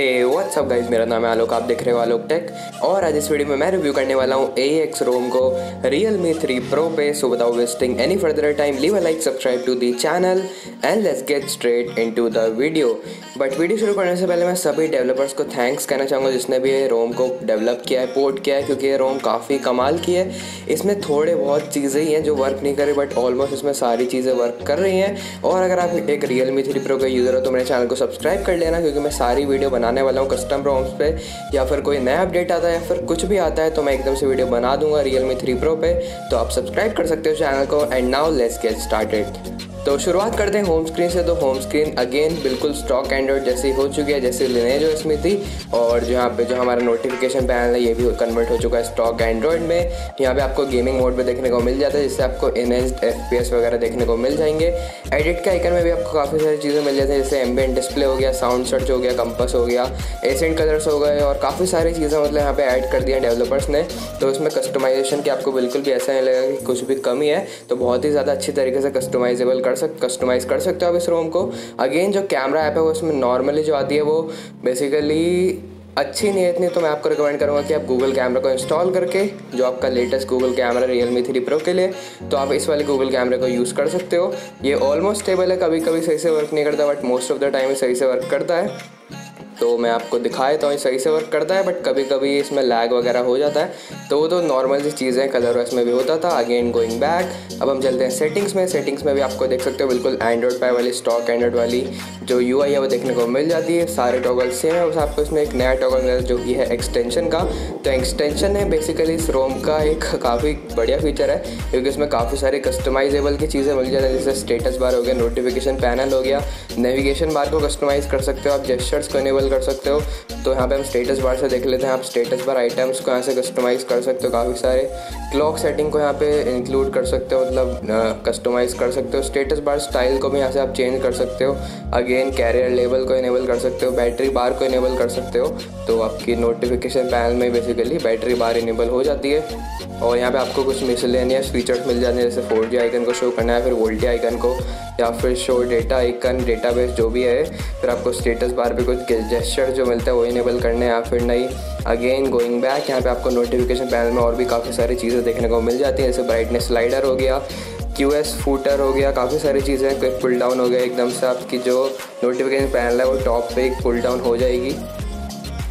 हे WhatsApp guys मेरा नाम है आलोक, आप देख रहे हो आलोक टेक और आज इस वीडियो में मैं रिव्यू करने वाला हूँ ए एक्स रोम को रियल मी थ्री प्रो पे। So without wasting any further time leave a like subscribe to the channel and let's get straight into the video but video शुरू करने से पहले मैं सभी डेवलपर्स को थैंक्स कहना चाहूँगा, जिसने भी ये रोम को डेवलप किया है पोर्ट किया है, क्योंकि ये रोम काफ़ी कमाल की है। इसमें थोड़े बहुत चीज़ें ही हैं जो वर्क नहीं करे बट ऑलमोस्ट इसमें सारी चीज़ें वर्क कर रही हैं। और अगर आप एक रियल मी थ्री प्रो का यूज़र हो तो मेरे चैनल को सब्सक्राइब कर लेना, क्योंकि मैं सारी वीडियो बनाने वाला हूँ कस्टम रोम्स पे, या फिर कोई नया अपडेट आता है, या फिर कुछ भी आता है तो मैं एकदम से वीडियो बना दूँगा रियल मी थ्री प्रो पे। तो आप सब्सक्राइब कर सकते हो चैनल को and now let's get started तो शुरुआत करते हैं होम स्क्रीन से। तो होम स्क्रीन अगेन बिल्कुल स्टॉक एंड्रॉइड जैसी हो चुकी है, जैसे लेने जो इसमें थी। और यहाँ पे जो हमारा नोटिफिकेशन पैनल है, ये भी कन्वर्ट हो चुका है स्टॉक एंड्रॉइड में। यहाँ पे आपको गेमिंग मोड में देखने को मिल जाता है, जिससे आपको इनहेंस्ड एफ़ वगैरह देखने को मिल जाएँगे। एडिट के आइकन में भी आपको काफ़ी सारी चीज़ें मिल जाती है, जैसे एम्बियन डिस्प्ले हो गया साउंड सर्च हो गया कंपस हो गया एसेंट कलर्स हो गए, और काफ़ी सारी चीज़ें मतलब यहाँ पर ऐड कर दिया डेवलपर्स ने। तो इसमें कस्टमाइजेशन की आपको बिल्कुल भी ऐसा नहीं लगेगा कि कुछ भी कमी है। तो बहुत ही ज़्यादा अच्छी तरीके से कस्टमाइजेबल कर सक कस्टमाइज कर सकते हो आप इस रोम को। अगेन जो कैमरा ऐप है, वो इसमें नॉर्मली जो आती है, वो बेसिकली अच्छी नहीं है इतनी तो मैं आपको रिकमेंड करूँगा कि आप गूगल कैमरा को इंस्टॉल करके, जो आपका latest Google camera Realme three pro के लिए तो आप इस वाले गूगल कैमरे को यूज़ कर सकते हो। ये ऑलमोस्ट स्टेबल है कभी कभी सही से वर्क नहीं करता but most of the time सही से वर्क करता है। तो मैं आपको दिखाए तो सही से वर्क करता है बट कभी कभी इसमें लैग वगैरह हो जाता है। तो वो तो नॉर्मल सी चीज़ें कलर वैस में भी होता था अगेन गोइंग बैक अब हम चलते हैं सेटिंग्स में सेटिंग्स में भी आपको देख सकते हो, बिल्कुल एंड्रॉइड पाई वाली स्टॉक एंड्रॉइड वाली जो यूआई है, वो देखने को मिल जाती है। सारे टॉगल सेम है, बस आपको इसमें एक नया टॉगल मिला, जो कि है एक्सटेंशन का। तो एक्सटेंशन है बेसिकली इस रोम का एक काफ़ी बढ़िया फीचर है, क्योंकि इसमें काफ़ी सारे कस्टमाइजेबल की चीज़ें मिल जाती है, जैसे स्टेटस बार हो गया नोटिफिकेशन पैनल हो गया। नेविगेशन बार को कस्टमाइज़ कर सकते हो आप जेस्टर्स को इनेबल कर सकते हो। तो यहाँ पे हम स्टेटस बार से देख लेते हैं। आप स्टेटस बार आइटम्स को यहाँ से कस्टमाइज़ कर सकते हो काफ़ी सारे। क्लॉक सेटिंग को यहाँ पे इंक्लूड कर सकते हो मतलब कस्टमाइज़ कर सकते हो। स्टेटस बार स्टाइल को भी यहाँ से आप चेंज कर सकते हो। अगेन कैरियर लेवल को इनेबल कर सकते हो। बैटरी बार को इनेबल कर सकते हो। तो आपकी नोटिफिकेशन पैनल में बेसिकली बैटरी बार इनेबल हो जाती है। और यहाँ पे आपको कुछ मिसलेनियस फीचर्स मिल जाते हैं, जैसे फोर आइकन को शो करना है, फिर वोल्टी आइकन को। या फिर शो डेटा आइकन डेटाबेस जो भी है, फिर आपको स्टेटस बार पे कुछ जेस्चर जो मिलता है, वो इनेबल करने या फिर नहीं। अगेन गोइंग बैक यहाँ पे आपको नोटिफिकेशन पैनल में और भी काफ़ी सारी चीज़ें देखने को मिल जाती हैं, जैसे ब्राइटनेस स्लाइडर हो गया क्यू एस फूटर हो गया, काफ़ी सारी चीज़ें पुल डाउन हो गया, एकदम से आपकी जो नोटिफिकेशन पैनल है, वो टॉप पे एक पुल डाउन हो जाएगी।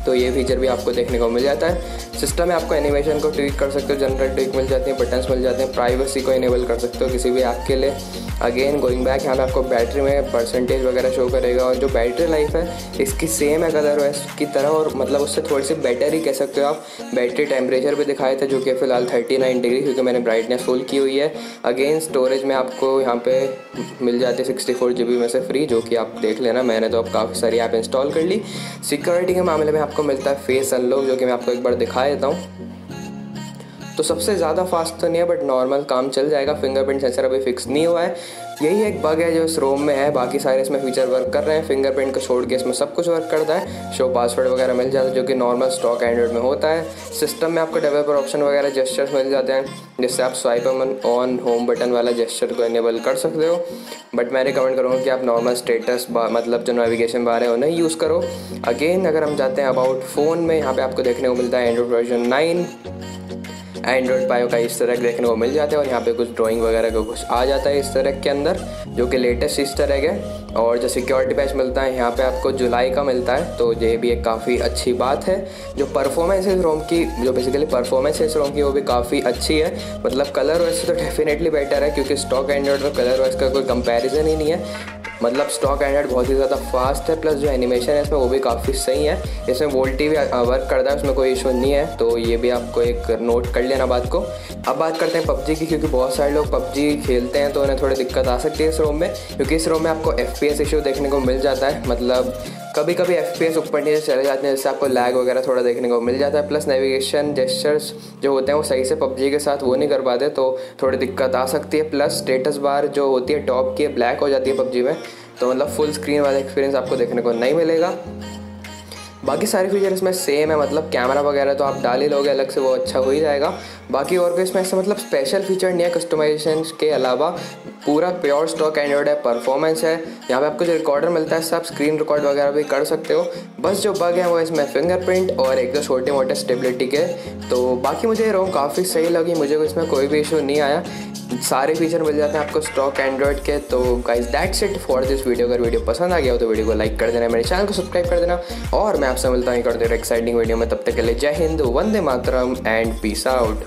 तो ये फीचर भी आपको देखने को मिल जाता है। सिस्टम में आपको एनिमेशन को ट्वीक कर सकते हो जनरल ट्वीक मिल जाती है बटन्स मिल जाते हैं प्राइवेसी को इनेबल कर सकते हो किसी भी ऐप के लिए। अगेन गोइंग बैक यहाँ पे आपको बैटरी में परसेंटेज वगैरह शो करेगा और जो बैटरी लाइफ है, इसकी सेम है कलर वेस की तरह और मतलब उससे थोड़ी सी बेटर ही कह सकते हो आप। बैटरी टेम्परेचर भी दिखाए थे जो कि फ़िलहाल थर्टी नाइन डिग्री क्योंकि मैंने ब्राइटनेस फुल की हुई है। अगेन स्टोरेज में आपको यहाँ पे मिल जाती है सिक्सटी फोर में से फ्री जो कि आप देख लेना। मैंने तो अब काफ़ी सारी ऐप इंस्टॉल कर ली। सिक्योरिटी के मामले में आपको मिलता है फेस अनलॉक जो कि मैं आपको एक बार दिखा देता हूँ। तो सबसे ज़्यादा फास्ट तो नहीं है बट नॉर्मल काम चल जाएगा। फिंगरप्रिंट सेंसर अभी फिक्स नहीं हुआ है। यही एक बग है जो इस रोम में है। बाकी सारे इसमें फीचर वर्क कर रहे हैं। फिंगरप्रिंट को छोड़ के इसमें सब कुछ वर्क करता है। शो पासवर्ड वगैरह मिल जाता है, जो कि नॉर्मल स्टॉक एंड्रॉइड में होता है। सिस्टम में आपको डेवलपर ऑप्शन वगैरह जेस्चर्स मिल जाते हैं, जिससे आप स्वाइप ऑन होम बटन वाला जेस्चर को इनेबल कर सकते हो। बट मैं रिकमेंड करूँगा कि आप नॉर्मल स्टेटस मतलब जो नेविगेशन बार है, उन्हें यूज़ करो। अगेन अगर हम जाते हैं अबाउट फ़ोन में, यहाँ पे आपको देखने को मिलता है एंड्रॉइड वर्जन नाइन एंड्रॉयड पायो का इस तरह देखने को मिल जाता है और यहाँ पे कुछ ड्राइंग वगैरह का कुछ आ जाता है इस तरह के अंदर, जो कि लेटेस्ट इस तरह के। और जो सिक्योरिटी पैच मिलता है, यहाँ पे आपको जुलाई का मिलता है तो ये भी एक काफ़ी अच्छी बात है। जो परफॉर्मेंस है इस रोम की, जो बेसिकली परफॉर्मेंस है इस रोम की, वो भी काफ़ी अच्छी है। मतलब कलर वैसे तो डेफिनेटली बेटर है, क्योंकि स्टॉक एंड्रॉयड में कलर वाइज का कोई कंपेरिजन ही नहीं है। मतलब स्टॉक एंड्रॉइड बहुत ही ज़्यादा फास्ट है प्लस जो एनिमेशन है इसमें वो भी काफ़ी सही है। इसमें वोल्टी भी वर्क करता है, उसमें कोई इशू नहीं है तो ये भी आपको एक नोट कर लेना बात को। अब बात करते हैं पबजी की, क्योंकि बहुत सारे लोग पबजी खेलते हैं तो उन्हें थोड़ी दिक्कत आ सकती है इस रोम में, क्योंकि इस रोम में आपको FPS इशू देखने को मिल जाता है। मतलब कभी कभी एफ़ पी एस ऊपर नीचे चले जाते हैं, जैसे आपको लैग वगैरह थोड़ा देखने को मिल जाता है प्लस नेविगेशन जेस्टर्स जो होते हैं वो सही से पबजी के साथ वो नहीं कर पाते तो थोड़ी दिक्कत आ सकती है। प्लस स्टेटस बार जो होती है टॉप की ब्लैक हो जाती है पबजी में तो मतलब फुल स्क्रीन वाला एक्सपीरियंस आपको देखने को नहीं मिलेगा। बाकी सारे फीचर इसमें सेम है मतलब कैमरा वगैरह तो आप डाल ही लोगे, अलग से वो अच्छा हो ही जाएगा। बाकी और कोई इसमें ऐसा मतलब स्पेशल फीचर नहीं है कस्टमाइजेशन के अलावा। पूरा प्योर स्टॉक एंड्रॉइड है परफॉर्मेंस है। यहाँ पे आपको जो रिकॉर्डर मिलता है, सब स्क्रीन रिकॉर्ड वगैरह भी कर सकते हो। बस जो बग है वो इसमें फिंगरप्रिंट और एक दो छोटे मोटे स्टेबिलिटी के। तो बाकी मुझे रोम काफ़ी सही लगी, मुझे इसमें कोई भी इशू नहीं आया। सारे फीचर मिल जाते हैं आपको स्टॉक एंड्रॉइड के। तो guys that's it for this video अगर वीडियो पसंद आ गया हो तो वीडियो को लाइक कर देना, मेरे चैनल को सब्सक्राइब कर देना। और मैं आपसे मिलता हूँ कर दे एक्साइटिंग वीडियो में। तब तक के लिए जय हिंद, वंदे मातरम एंड पीस आउट